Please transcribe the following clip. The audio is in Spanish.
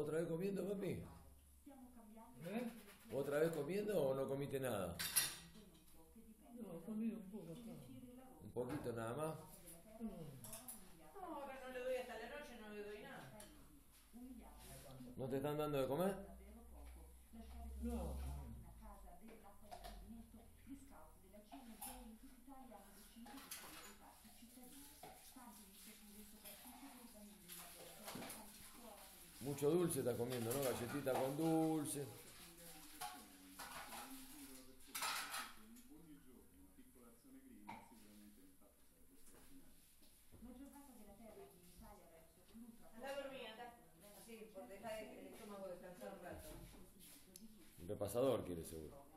¿Otra vez comiendo, papi? ¿Eh? ¿Otra vez comiendo o no comiste nada? No, comido un poco acá. Un poquito nada más. No, ahora no le doy hasta la noche, no le doy nada. ¿No te están dando de comer? No, Mucho dulce estás comiendo, ¿no? Galletita con dulce. Un repasador quiere seguro.